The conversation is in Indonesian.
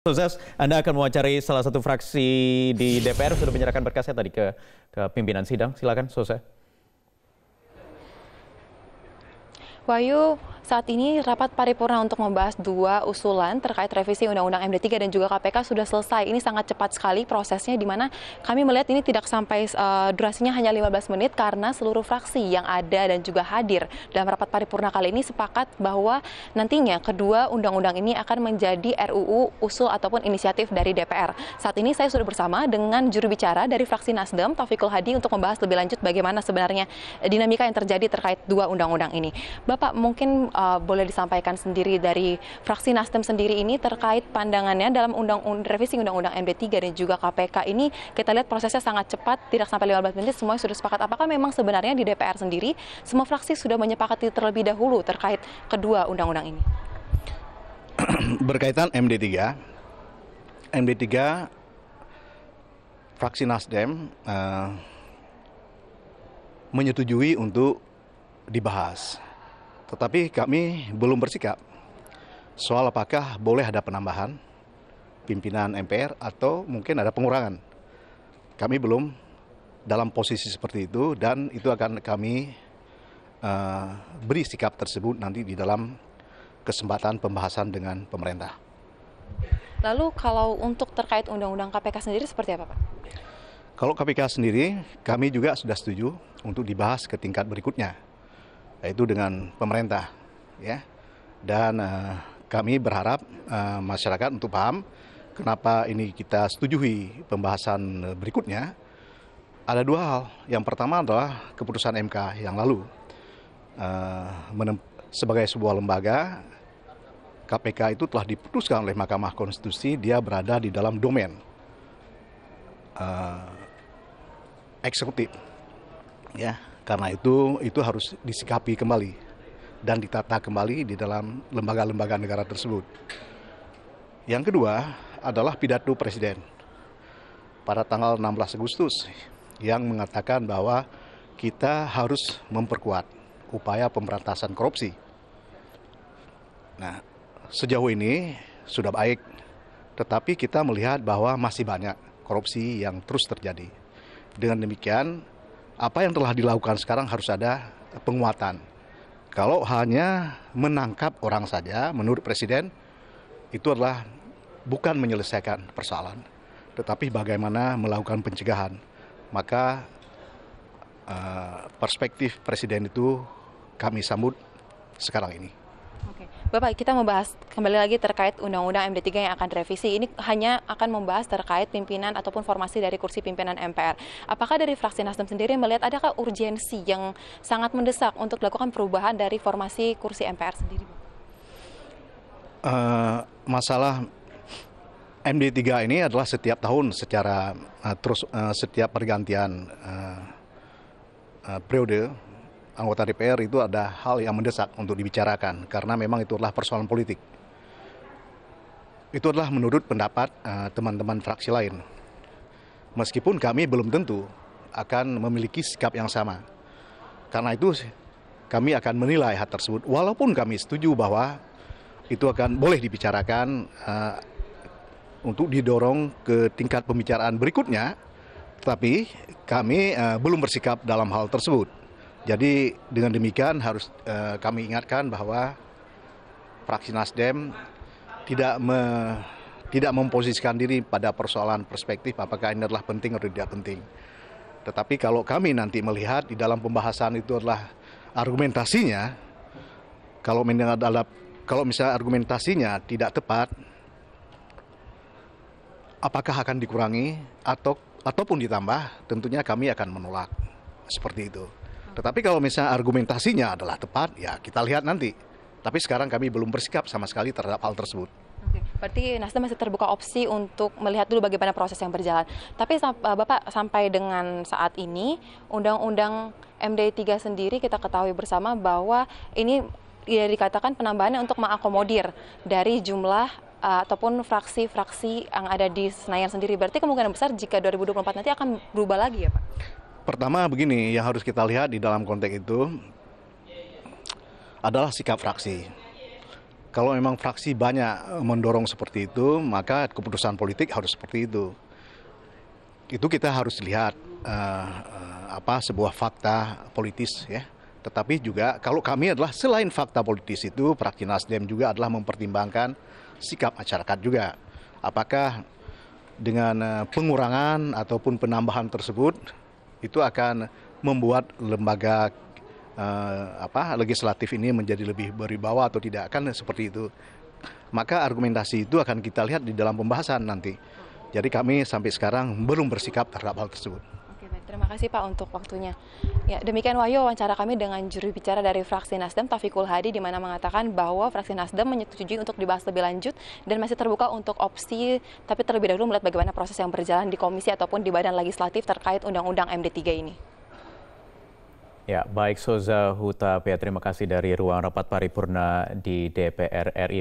Sukses, Anda akan mewawancari salah satu fraksi di DPR sudah menyerahkan berkasnya tadi ke, ke pimpinan sidang. Silakan, Sose. Wahyu, saat ini rapat paripurna untuk membahas dua usulan terkait revisi Undang-Undang MD3 dan juga KPK sudah selesai. Ini sangat cepat sekali prosesnya di mana kami melihat ini tidak sampai uh, durasinya hanya 15 menit karena seluruh fraksi yang ada dan juga hadir dalam rapat paripurna kali ini sepakat bahwa nantinya kedua undang-undang ini akan menjadi RUU usul ataupun inisiatif dari DPR. Saat ini saya sudah bersama dengan juru bicara dari fraksi Nasdem, Taufikul Hadi untuk membahas lebih lanjut bagaimana sebenarnya dinamika yang terjadi terkait dua undang-undang ini. Bapak mungkin uh, boleh disampaikan sendiri dari fraksi Nasdem sendiri ini terkait pandangannya dalam undang undang revisi Undang-Undang MD3 dan juga KPK ini kita lihat prosesnya sangat cepat, tidak sampai 15 menit semua sudah sepakat. Apakah memang sebenarnya di DPR sendiri semua fraksi sudah menyepakati terlebih dahulu terkait kedua undang-undang ini? Berkaitan MD3, MD3 fraksi Nasdem uh, menyetujui untuk dibahas tetapi kami belum bersikap soal apakah boleh ada penambahan pimpinan MPR atau mungkin ada pengurangan. Kami belum dalam posisi seperti itu dan itu akan kami uh, beri sikap tersebut nanti di dalam kesempatan pembahasan dengan pemerintah. Lalu kalau untuk terkait Undang-Undang KPK sendiri seperti apa Pak? Kalau KPK sendiri kami juga sudah setuju untuk dibahas ke tingkat berikutnya yaitu dengan pemerintah ya. Dan uh, kami berharap uh, masyarakat untuk paham kenapa ini kita setujui pembahasan berikutnya. Ada dua hal. Yang pertama adalah keputusan MK yang lalu. Uh, sebagai sebuah lembaga KPK itu telah diputuskan oleh Mahkamah Konstitusi dia berada di dalam domain uh, eksekutif ya karena itu itu harus disikapi kembali dan ditata kembali di dalam lembaga-lembaga negara tersebut. Yang kedua adalah pidato presiden pada tanggal 16 Agustus yang mengatakan bahwa kita harus memperkuat upaya pemberantasan korupsi. Nah, sejauh ini sudah baik, tetapi kita melihat bahwa masih banyak korupsi yang terus terjadi. Dengan demikian, apa yang telah dilakukan sekarang harus ada penguatan. Kalau hanya menangkap orang saja, menurut Presiden, itu adalah bukan menyelesaikan persoalan, tetapi bagaimana melakukan pencegahan. Maka uh, perspektif Presiden itu kami sambut sekarang ini. Bapak, kita membahas kembali lagi terkait Undang-Undang MD3 yang akan direvisi. Ini hanya akan membahas terkait pimpinan ataupun formasi dari kursi pimpinan MPR. Apakah dari fraksi Nasdem sendiri melihat adakah urgensi yang sangat mendesak untuk dilakukan perubahan dari formasi kursi MPR sendiri? Uh, masalah MD3 ini adalah setiap tahun secara uh, terus uh, setiap pergantian uh, uh, periode anggota DPR itu ada hal yang mendesak untuk dibicarakan karena memang itu adalah persoalan politik. Itu adalah menurut pendapat eh, teman-teman uh, fraksi lain. Meskipun kami belum tentu akan memiliki sikap yang sama. Karena itu kami akan menilai hal tersebut walaupun kami setuju bahwa itu akan boleh dibicarakan uh, untuk didorong ke tingkat pembicaraan berikutnya, tetapi kami uh, belum bersikap dalam hal tersebut. Jadi dengan demikian harus uh, kami ingatkan bahwa fraksi Nasdem tidak me, tidak memposisikan diri pada persoalan perspektif apakah ini adalah penting atau tidak penting. Tetapi kalau kami nanti melihat di dalam pembahasan itu adalah argumentasinya, kalau adalah kalau misalnya argumentasinya tidak tepat, apakah akan dikurangi atau ataupun ditambah, tentunya kami akan menolak seperti itu. Tetapi kalau misalnya argumentasinya adalah tepat, ya kita lihat nanti. Tapi sekarang kami belum bersikap sama sekali terhadap hal tersebut. Oke, berarti Nasdem masih terbuka opsi untuk melihat dulu bagaimana proses yang berjalan. Tapi eh, Bapak sampai dengan saat ini, Undang-Undang MD3 sendiri kita ketahui bersama bahwa ini ya dikatakan penambahannya untuk mengakomodir dari jumlah uh, ataupun fraksi-fraksi yang ada di Senayan sendiri. Berarti kemungkinan besar jika 2024 nanti akan berubah lagi ya Pak? Pertama begini, yang harus kita lihat di dalam konteks itu adalah sikap fraksi. kalau memang fraksi banyak mendorong seperti itu, maka keputusan politik harus seperti itu. Itu kita harus lihat uh, apa sebuah fakta politis ya. Tetapi juga kalau kami adalah selain fakta politis itu, fraksi Nasdem juga adalah mempertimbangkan sikap masyarakat juga. Apakah dengan uh, pengurangan ataupun penambahan tersebut itu akan membuat lembaga uh, apa legislatif ini menjadi lebih berwibawa atau tidak kan seperti itu. Maka argumentasi itu akan kita lihat di dalam pembahasan nanti. Jadi kami sampai sekarang belum bersikap terhadap hal tersebut. Terima kasih Pak untuk waktunya. Ya, demikian Wahyu wawancara kami dengan juru bicara dari fraksi Nasdem Taufikul Hadi di mana mengatakan bahwa fraksi Nasdem menyetujui untuk dibahas lebih lanjut dan masih terbuka untuk opsi tapi terlebih dahulu melihat bagaimana proses yang berjalan di komisi ataupun di badan legislatif terkait undang-undang MD3 ini. Ya, baik Soza Huta, terima kasih dari ruang rapat paripurna di DPR RI.